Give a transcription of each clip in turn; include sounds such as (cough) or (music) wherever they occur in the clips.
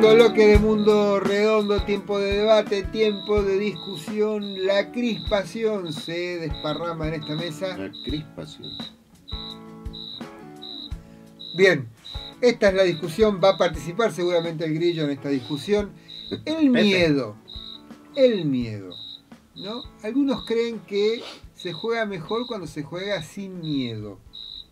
Segundo bloque de Mundo Redondo, tiempo de debate, tiempo de discusión. La crispación se desparrama en esta mesa. La crispación. Bien, esta es la discusión. Va a participar seguramente el grillo en esta discusión. El miedo. El miedo. ¿no? Algunos creen que se juega mejor cuando se juega sin miedo.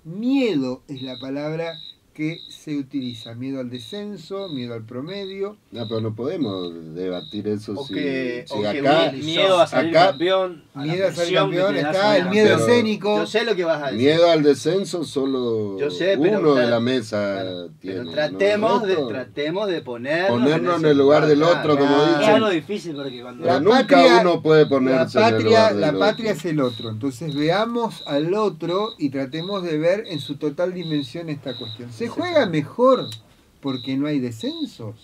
Miedo es la palabra que se utiliza. Miedo al descenso, miedo al promedio. No, pero no podemos debatir eso O si, que- si o que acá, Willy Miedo a salir acá- campeón. a Miedo a que campeón está, salir el miedo Pero- escénico. Yo sé lo que vas a decir. miedo al descenso solo Yo sé, pero uno de la mesa tiene. pero ¿no? tratemos, El de, tratemos de ponernos, Ponernos en el lugar del claro, otro, como claro. Es dicen. algo difícil porque cuando. La nunca patria- uno puede La ponerse en el patria, lugar la del patria otro. es el otro. Entonces veamos al otro y tratemos de ver en su total dimensión esta cuestión. ¿Se juega mejor porque no hay descensos?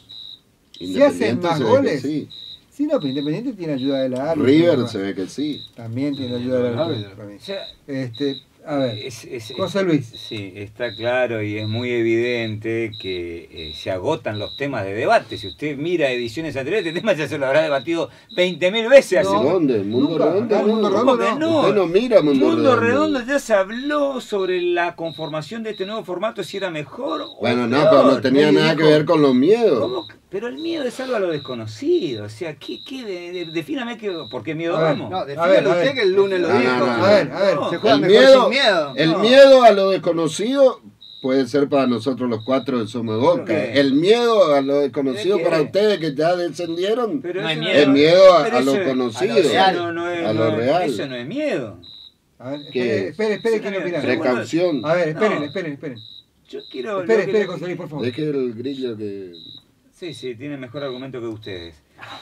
¿Se hacen más goles? Sí. Sí, no, pero Independiente tiene ayuda de la ARU. River se ve que sí. También tiene ayuda de la ARU. River. para mí. O sea, Este, a ver, es- es- José Luis. Sí, está claro y es muy evidente que eh, se agotan los temas de debate. Si usted mira ediciones anteriores, este tema ya se lo habrá debatido 20.000 veces. hace- No. ¿Dónde? ¿Mundo Nunca. Redondo? Ah, el Mundo no. Redondo ¿Cómo que no? Usted no mira Mundo, Mundo Redondo. Redondo ya se habló sobre la conformación de este nuevo formato, si era mejor o Bueno, no, peor. pero no tenía nada que ver con los miedos. ¿Cómo que- Pero el miedo es algo a lo desconocido. O sea, ¿qué, qué de- de- defíname qué, por qué miedo ver, vamos? No, defínalo a ver. usted que el lunes lo No, no, dijo. no, a ver, a ver. No. Se juega El mejor miedo- sin miedo. El No. miedo a lo desconocido puede ser para nosotros los cuatro de. ¿Qué? El miedo a lo desconocido para ustedes que ya descendieron Pero No hay miedo. es miedo a, lo eso- conocido. a lo real. no, no es, A lo no es- real. Eso no es miedo. A ver, espere, espere, espere, Sí, ¿quién no, Precaución. A ver, esperen, No. esperen, esperen. Yo quiero. Espere, que- espere, José Luis, por favor. Deje el grillo que. Sí, sí, tiene mejor argumento que ustedes.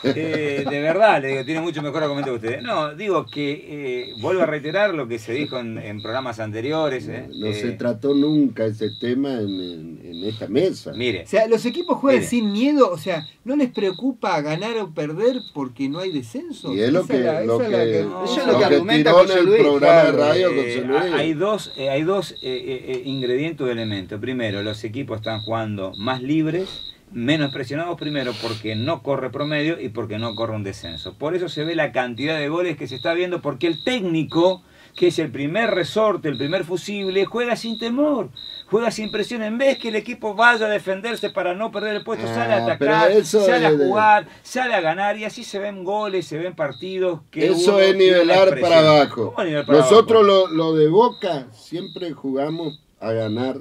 Eh, de verdad, le digo, tiene mucho mejor argumento que ustedes. No, digo que eh, vuelvo a reiterar lo que se dijo en, en programas anteriores. eh. No Eh, se trató nunca ese tema en, en- en esta mesa. Mire, O sea, los equipos juegan Mire. sin miedo, o sea, ¿no les preocupa ganar o perder porque no hay descenso? Y es lo Esa que, la- lo que, No, lo argumenta José el Luis. programa de radio Eh, José Luis. hay dos, eh, hay dos eh, eh, eh, ingredientes o elementos. Primero, los equipos están jugando más libres, menos presionados primero porque no corre promedio y porque no corre un descenso. Por eso se ve la cantidad de goles que se está viendo porque el técnico, que es el primer resorte, el primer fusible, juega sin temor. Juega sin presión, en vez que el equipo vaya a defenderse para no perder el puesto, Ah, sale a atacar, sale a es jugar, sale a ganar y así se ven goles, se ven partidos que Eso es nivelar para abajo. ¿Cómo nivelar para Nosotros abajo? lo, lo de Boca siempre jugamos a ganar.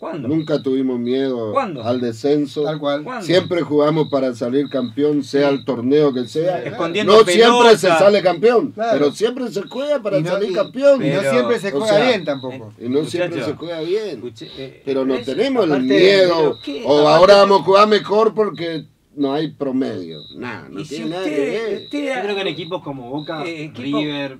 ¿Cuándo? Nunca tuvimos miedo ¿Cuándo? al descenso. Tal cual. ¿Cuándo? Siempre jugamos para salir campeón, sea el torneo que sea. Escondiendo No siempre se sale campeón, Claro. pero siempre se juega para no- salir y- campeón. Y no siempre se o juega sea, bien tampoco. Y no Muchacho, siempre se juega bien. Eh, Pero no es- tenemos el miedo. O ahora vamos a jugar mejor porque no hay promedio. Nada, no y si tiene nada que usted, ver. usted- Yo creo que en equipos como Boca, Eh, equipo- River,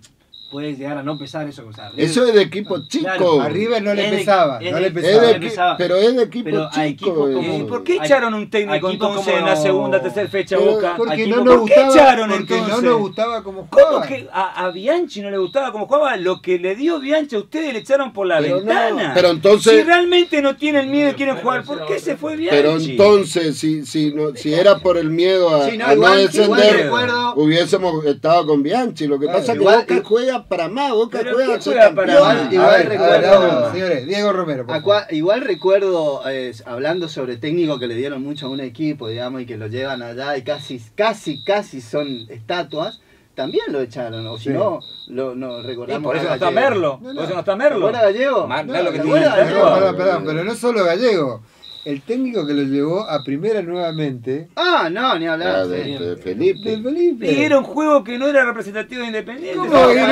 puede llegar a no pesar eso. O sea, River- Eso es de equipo chico. Claro, A River no le de- pesaba, es no de- le Es pesaba. de no equi- pesaba. pero es de equipo Pero chico. equipos como-. ¿Y por qué echaron un técnico entonces en como- la segunda, tercera fecha Pero- Boca? Porque no no- nos ¿por qué gustaba, echaron porque no entonces? nos gustaba cómo ¿Cómo jugaba. que a, a Bianchi no le gustaba cómo jugaba? Lo que le dio Bianchi a ustedes le echaron por la Pero no, ventana. pero entonces- Si realmente no tienen miedo y quieren jugar, ¿por qué se fue Bianchi? Pero entonces, si, si, no, si era por el miedo a, Sí, no, a no igual- descender, igual hubiésemos estado con Bianchi. Lo que pasa es que Boca juega para más, Boca. Igual a ver, a ver, recuerdo- señores, Diego Romero, por favor. Acua- igual recuerdo, eh, hablando sobre técnicos que le dieron mucho a un equipo, digamos, y que lo llevan allá y casi, casi, casi son estatuas, también lo echaron, o si Sí. no, lo, no Y recordamos. por eso no está. Merlo. No, no. Por eso no está ¿Te Merlo. acuerdas Gallego? Mar- No, mirá lo que ¿te tiene Gallego? Perdón, perdón, pero no solo Gallego. El técnico que lo llevó a primera nuevamente. Ah, no, ni Ah, hablar. de, sí. de Felipe. Y era un juego que no era representativo de Independiente. ¿Cómo Estaba que no?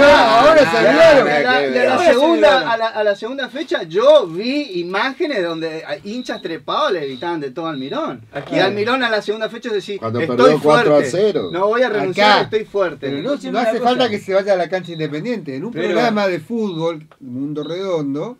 Se de la- de segunda, a, la, a la segunda fecha yo vi imágenes donde a hinchas trepados le gritaban de todo al Mirón. Aquí. Y al Mirón a la segunda fecha decía, Cuando estoy perdió 4 a fuerte. 0. No voy a renunciar, Acá. estoy fuerte. Pero no, hace cosa. falta que se vaya a la cancha independiente. En un Pero- programa de fútbol, Mundo Redondo,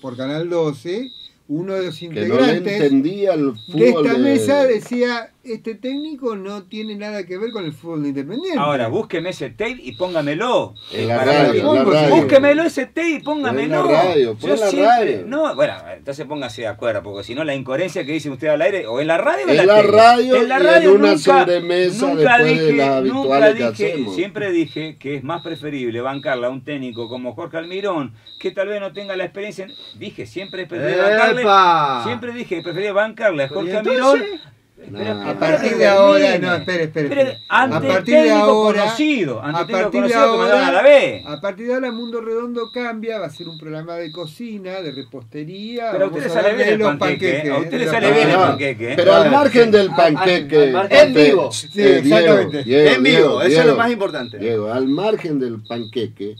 por Canal 12, uno de los Que no integrantes entendía el de fútbol. esta de- mesa decía, este técnico no tiene nada que ver con el fútbol de Independiente. Ahora, búsqueme ese tape y póngamelo. En la radio, que- en la radio. Búsquemelo ese tape y póngamelo. Pon la radio, Yo la siempre- radio. No, bueno, entonces póngase de acuerdo, porque si no la incoherencia que dice usted al aire, o en la radio o En en la radio en la y en radio una nunca, sobremesa nunca después de dije, nunca que dije, hacemos. siempre dije que es más preferible bancarla a un técnico como Jorge Almirón, que tal vez no tenga la experiencia. en- Dije, siempre es preferible bancarle. ¡Epa! Siempre dije que prefería bancarle a Jorge. Espera, No. A partir de ahora, no, espere, espere, A partir de ahora, conocido, a partir de a la ahora, B. a partir de ahora Mundo Redondo cambia, va a ser un programa de cocina, de repostería. Pero a vamos usted le a sale bien de el los panqueque, panqueques, a sale bien el panqueque. Pero al margen del al- panqueque. En vivo. Sí, eh, Diego, exactamente. En vivo, eso es lo más importante. Diego, al margen del panqueque,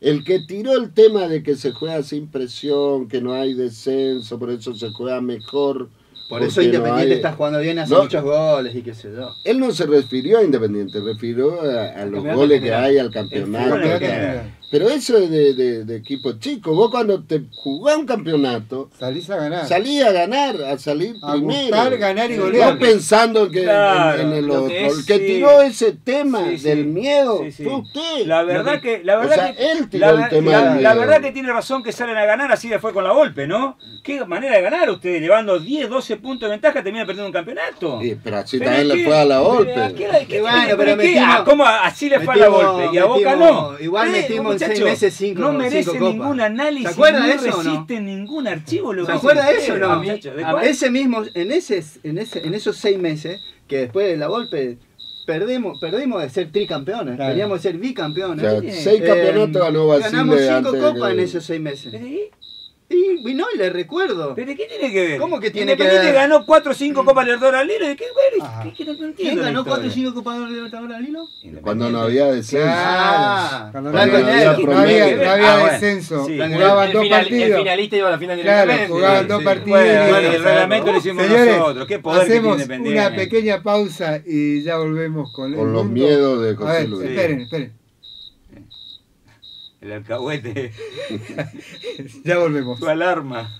el que tiró el tema de que se juega sin presión, que no hay descenso, por eso se juega mejor. Por eso no Independiente hay- está jugando bien, hace No. muchos goles y qué sé yo. Él no se refirió a Independiente, refirió a, a los goles que hay al campeonato. Pero eso es de, de, de equipo chico. Vos cuando te jugás un campeonato, Salís a ganar. salí a ganar, a salir a primero. gustar, ganar y golear. No pensando que Claro, en, en el lo otro. que es, el que sí. tiró ese tema Sí, sí. del miedo Sí, sí. fue usted. La verdad que, la o verdad sea, que, él tiró la, el tema la- del la miedo. verdad que tiene razón que salen a ganar, así le fue con la golpe, ¿no? Qué manera de ganar ustedes, llevando 10, 12 puntos de ventaja, termina perdiendo un campeonato. Sí, pero así Pero también le fue a la pero golpe. ¿a qué- qué- bueno, qué- pero qué- metimos- ah, ¿Cómo así le fue a la golpe? Y a Boca no. igual Eh, metimos en seis muchacho, meses cinco- No merece copas. ningún análisis. ¿Se acuerda no de eso o no? resiste ningún archivo. Lo ¿Se que acuerda de eso no? muchacho? ¿De A- cuál? Ese mismo, en ese, en ese, en esos seis meses, que después de la golpe perdimos, perdimos de ser tricampeones, Claro. veníamos de ser O bicampeones. sea, seis Eh, campeonatos ganó Basile Ganamos cinco copas que- en esos seis meses. Y, y no, y le recuerdo. ¿Pero qué tiene que ver? ¿Cómo que tiene que Independiente ver? ganó 4 o 5 Copas Libertadores al hilo. ¿y ¿Qué, qué, qué, no ¿Quién ganó historia. 4 o 5 Copas de Libertadores al hilo? Cuando no había descenso. Ah, Cuando no había, no había, no había Ah, bueno. descenso. Sí. Jugaban el, dos final- el partidos. finalista iba a la final Claro, directamente. jugaban Sí, dos sí. partidos. Bueno, Bueno, el reglamento lo hicimos Señores, nosotros. Qué poder que hacemos tiene Independiente. una pequeña pausa y ya volvemos con, Con el los miedos de A José ver, Luis. esperen, esperen. El alcahuete, (laughs) Ya volvemos. tu alarma.